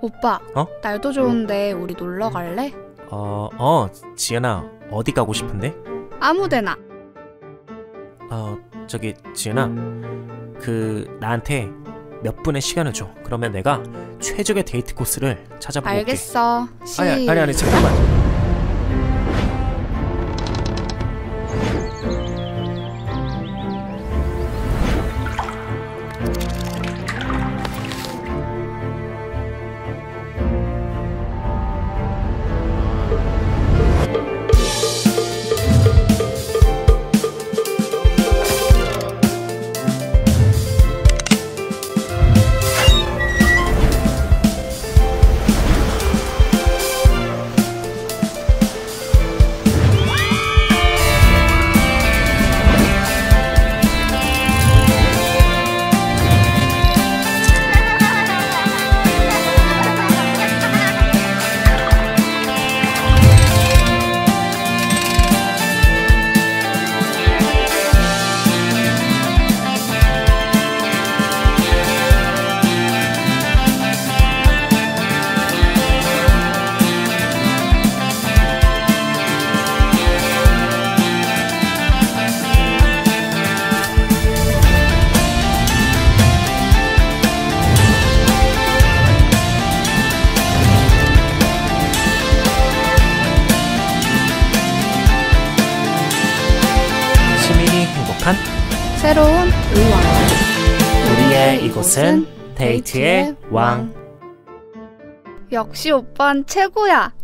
오빠, 어? 날도 좋은데 우리 놀러 갈래? 어, 어, 지연아, 어디 가고 싶은데? 아무데나. 어, 저기, 지연아, 그, 나한테 몇 분의 시간을 줘. 그러면 내가 최적의 데이트 코스를 찾아보고 올게. 알겠어. 시. 아니, 아니, 아니, 잠깐만. 행복한 새로운 의왕. 우리의 이곳은 데이트의 왕. 역시 오빠는 최고야.